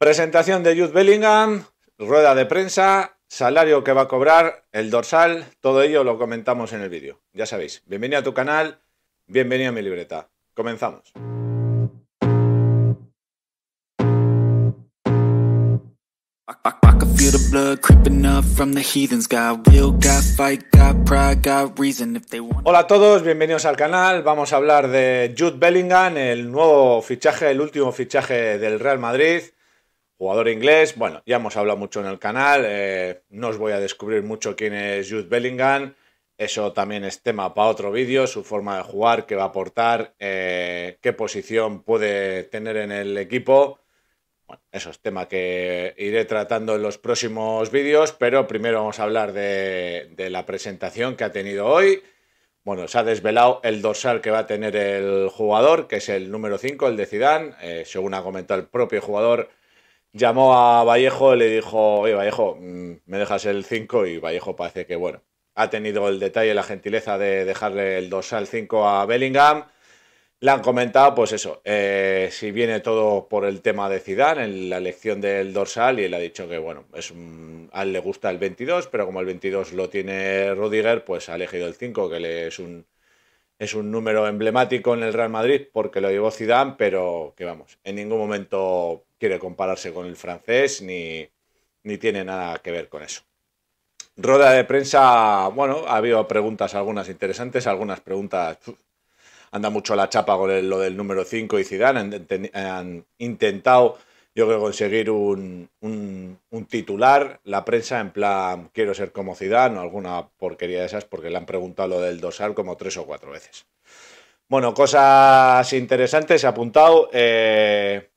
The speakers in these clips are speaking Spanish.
Presentación de Jude Bellingham, rueda de prensa, salario que va a cobrar, el dorsal, todo ello lo comentamos en el vídeo. Ya sabéis, bienvenido a tu canal, bienvenido a mi libreta. Comenzamos. Hola a todos, bienvenidos al canal. Vamos a hablar de Jude Bellingham, el nuevo fichaje, el último fichaje del Real Madrid. Jugador inglés, bueno, ya hemos hablado mucho en el canal, eh, no os voy a descubrir mucho quién es Jude Bellingham, eso también es tema para otro vídeo, su forma de jugar, qué va a aportar, eh, qué posición puede tener en el equipo. Bueno, eso es tema que iré tratando en los próximos vídeos, pero primero vamos a hablar de, la presentación que ha tenido hoy. Bueno, se ha desvelado el dorsal que va a tener el jugador, que es el número 5, el de Zidane. Eh, según ha comentado el propio jugador, llamó a Vallejo y le dijo, oye Vallejo, mm, me dejas el 5 y Vallejo parece que, bueno, ha tenido el detalle, la gentileza de dejarle el dorsal 5 a Bellingham. Le han comentado, pues eso, eh, si viene todo por el tema de Zidane, en la elección del dorsal, y él ha dicho que, bueno, es a él le gusta el 22, pero como el 22 lo tiene Rudiger, pues ha elegido el 5, que le es un, es un número emblemático en el Real Madrid porque lo llevó Zidane, pero que vamos, en ningún momento quiere compararse con el francés ni, ni tiene nada que ver con eso. Rueda de prensa, bueno, ha habido preguntas algunas interesantes, algunas preguntas anda mucho la chapa con lo del número 5 y Zidane. Han, intentado, yo creo, conseguir un, titular. La prensa, en plan, quiero ser como Zidane o alguna porquería de esas, porque le han preguntado lo del dosal como tres o cuatro veces. Bueno, cosas interesantes. He apuntado. Eh,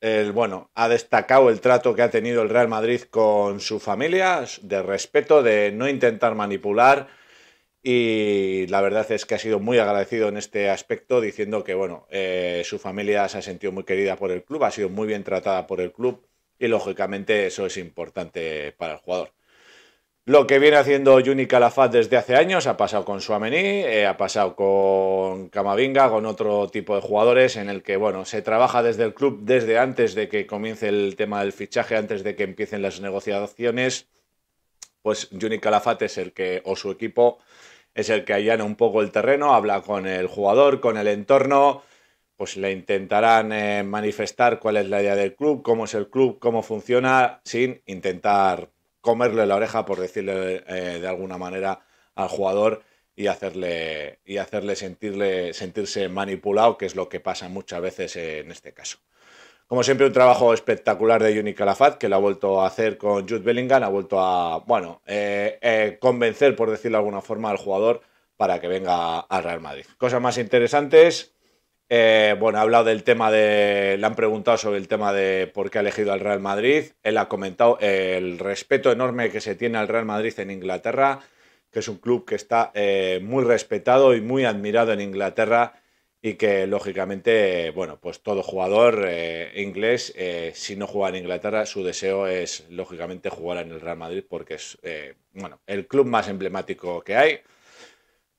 el, bueno, ha destacado el trato que ha tenido el Real Madrid con su familia, de respeto, de no intentar manipular y la verdad es que ha sido muy agradecido en este aspecto, diciendo que bueno, eh, su familia se ha sentido muy querida por el club, ha sido muy bien tratada por el club y lógicamente eso es importante para el jugador. Lo que viene haciendo Juni Calafat desde hace años ha pasado con Suamení, eh, ha pasado con Camavinga, con otro tipo de jugadores en el que bueno, se trabaja desde el club desde antes de que comience el tema del fichaje, antes de que empiecen las negociaciones. Pues Juni Calafat es el que, o su equipo, es el que allana un poco el terreno, habla con el jugador, con el entorno, pues le intentarán eh, manifestar cuál es la idea del club, cómo es el club, cómo funciona, sin intentar comerle la oreja, por decirle eh, de alguna manera, al jugador y hacerle, y hacerle sentirle, sentirse manipulado, que es lo que pasa muchas veces en este caso. Como siempre, un trabajo espectacular de Yuni Calafat, que lo ha vuelto a hacer con Jude Bellingham, ha vuelto a, bueno, eh, eh, convencer, por decirlo de alguna forma, al jugador para que venga al Real Madrid. Cosas más interesantes. Eh, bueno, ha hablado del tema de. Le han preguntado sobre el tema de por qué ha elegido al Real Madrid. Él ha comentado el respeto enorme que se tiene al Real Madrid en Inglaterra, que es un club que está muy respetado y muy admirado en Inglaterra y que lógicamente, bueno, pues todo jugador eh, inglés, eh, si no juega en Inglaterra, su deseo es lógicamente jugar en el Real Madrid porque es, eh, bueno, el club más emblemático que hay.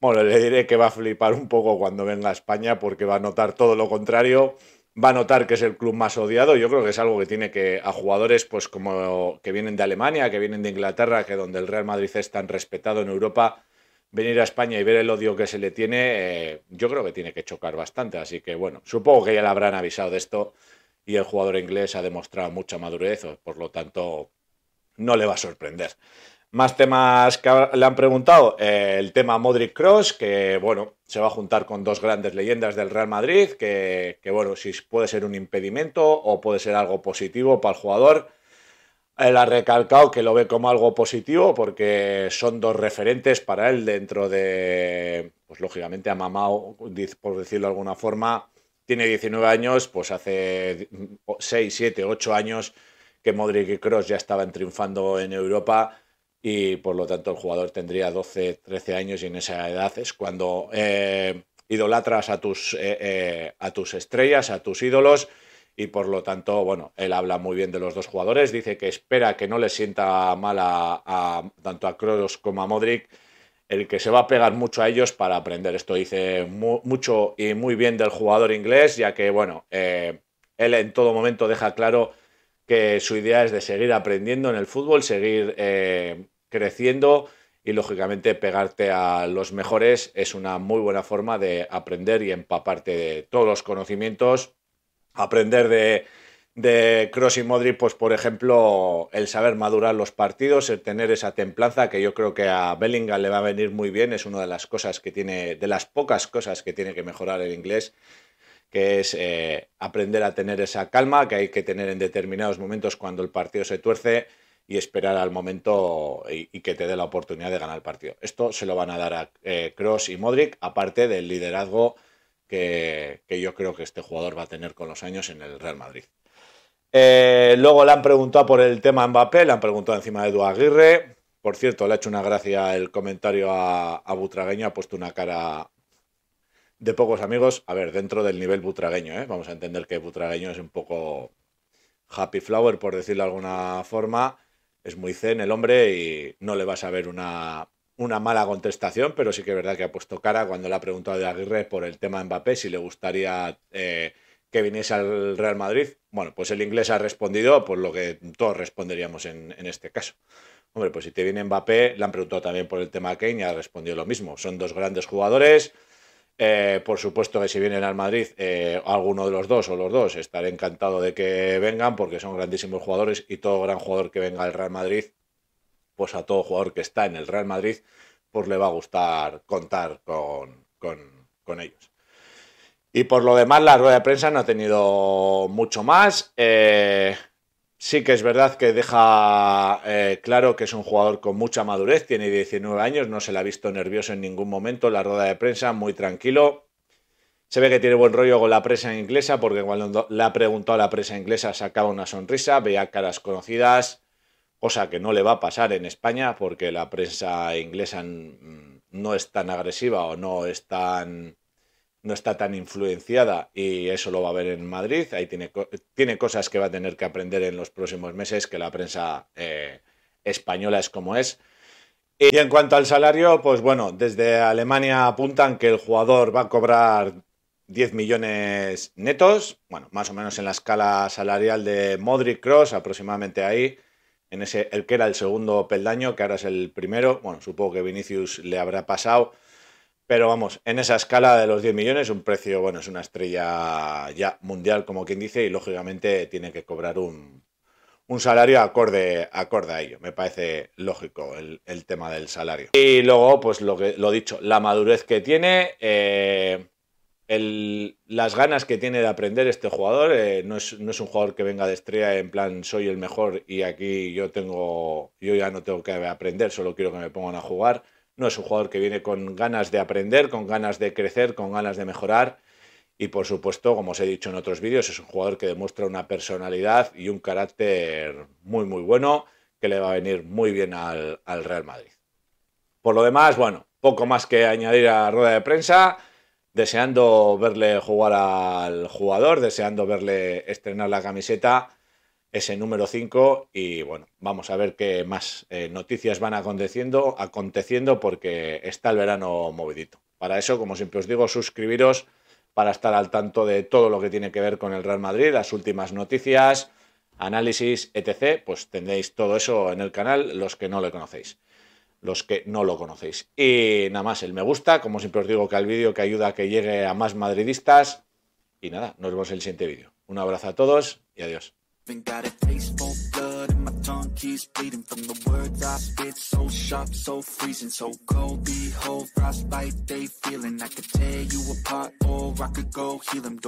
Bueno, le diré que va a flipar un poco cuando venga a España porque va a notar todo lo contrario. Va a notar que es el club más odiado. Yo creo que es algo que tiene que a jugadores pues como que vienen de Alemania, que vienen de Inglaterra, que donde el Real Madrid es tan respetado en Europa, venir a España y ver el odio que se le tiene, eh, yo creo que tiene que chocar bastante. Así que bueno, supongo que ya le habrán avisado de esto y el jugador inglés ha demostrado mucha madurez, por lo tanto no le va a sorprender. Más temas que le han preguntado, eh, el tema Modric Cross, que bueno, se va a juntar con dos grandes leyendas del Real Madrid, que, bueno, si puede ser un impedimento o puede ser algo positivo para el jugador. Él ha recalcado que lo ve como algo positivo porque son dos referentes para él dentro de, pues lógicamente a Mamao, por decirlo de alguna forma, tiene 19 años, pues hace 6, 7, 8 años que Modric y Cross ya estaban triunfando en Europa y por lo tanto el jugador tendría 12, 13 años y en esa edad es cuando eh, idolatras a tus, eh, eh, a tus estrellas, a tus ídolos y por lo tanto, bueno, él habla muy bien de los dos jugadores, dice que espera que no le sienta mal a, tanto a Kroos como a Modric, el que se va a pegar mucho a ellos para aprender. Esto dice mucho y muy bien del jugador inglés, ya que, bueno, él en todo momento deja claro que su idea es de seguir aprendiendo en el fútbol, seguir eh, creciendo y lógicamente pegarte a los mejores es una muy buena forma de aprender y empaparte de todos los conocimientos, aprender de, de Cross y Modric, pues por ejemplo, el saber madurar los partidos, el tener esa templanza que yo creo que a Bellingham le va a venir muy bien, es una de las cosas que tiene, de las pocas cosas que tiene que mejorar el inglés, que es eh, aprender a tener esa calma que hay que tener en determinados momentos cuando el partido se tuerce y esperar al momento y, que te dé la oportunidad de ganar el partido. Esto se lo van a dar a Cross eh, y Modric, aparte del liderazgo que, yo creo que este jugador va a tener con los años en el Real Madrid. Eh, luego le han preguntado por el tema Mbappé, le han preguntado encima de Edu Aguirre. Por cierto, le ha hecho una gracia el comentario a Butragueño, ha puesto una cara de pocos amigos. A ver, dentro del nivel butragueño, ¿eh? vamos a entender que butragueño es un poco happy flower, por decirlo de alguna forma es muy zen el hombre y no le vas a ver una, una mala contestación, pero sí que es verdad que ha puesto cara cuando le ha preguntado a Aguirre por el tema de Mbappé si le gustaría eh, que viniese al Real Madrid. Bueno, pues el inglés ha respondido por lo que todos responderíamos en, en este caso. Hombre, pues si te viene Mbappé, le han preguntado también por el tema Kane y ha respondido lo mismo. Son dos grandes jugadores eh, por supuesto que si vienen al Madrid, eh, alguno de los dos o los dos, estaré encantado de que vengan porque son grandísimos jugadores y todo gran jugador que venga al Real Madrid, pues a todo jugador que está en el Real Madrid, pues le va a gustar contar con, ellos. Y por lo demás, la rueda de prensa no ha tenido mucho más. Eh, Sí que es verdad que deja eh, claro que es un jugador con mucha madurez, tiene 19 años, no se le ha visto nervioso en ningún momento, la rueda de prensa muy tranquilo. Se ve que tiene buen rollo con la prensa inglesa porque cuando le ha preguntado a la prensa inglesa sacaba una sonrisa, veía caras conocidas, cosa que no le va a pasar en España porque la prensa inglesa no es tan agresiva o no es tan no está tan influenciada y eso lo va a ver en Madrid. Ahí tiene, tiene cosas que va a tener que aprender en los próximos meses, que la prensa eh, española es como es. Y en cuanto al salario, pues bueno, desde Alemania apuntan que el jugador va a cobrar 10 millones netos, bueno, más o menos en la escala salarial de Modric Cross, aproximadamente ahí, en ese, el que era el segundo peldaño, que ahora es el primero. Bueno, supongo que Vinicius le habrá pasado pero vamos, en esa escala de los 10 millones, un precio, bueno, es una estrella ya mundial, como quien dice, y lógicamente tiene que cobrar un, salario acorde, acorde a ello. Me parece lógico el, tema del salario. Y luego, pues lo que lo dicho, la madurez que tiene, eh, las ganas que tiene de aprender este jugador. Eh, no, es, no, es, un jugador que venga de estrella en plan soy el mejor y aquí yo tengo, yo ya no tengo que aprender, solo quiero que me pongan a jugar no es un jugador que viene con ganas de aprender, con ganas de crecer, con ganas de mejorar. Y por supuesto, como os he dicho en otros vídeos, es un jugador que demuestra una personalidad y un carácter muy, muy bueno que le va a venir muy bien al, Real Madrid. Por lo demás, bueno, poco más que añadir a la rueda de prensa. Deseando verle jugar al jugador, deseando verle estrenar la camiseta ese número 5 y bueno, vamos a ver qué más eh, noticias van aconteciendo, aconteciendo porque está el verano movidito. Para eso, como siempre os digo, suscribiros para estar al tanto de todo lo que tiene que ver con el Real Madrid, las últimas noticias, análisis, etc. Pues tendréis todo eso en el canal, los que no lo conocéis. Los que no lo conocéis. Y nada más, el me gusta, como siempre os digo, que al vídeo que ayuda a que llegue a más madridistas. Y nada, nos vemos en el siguiente vídeo. Un abrazo a todos y adiós. Even got a taste for blood and my tongue keeps bleeding from the words I spit. So sharp, so freezing, so cold Behold, frostbite they feeling. I could tear you apart or I could go heal them Don't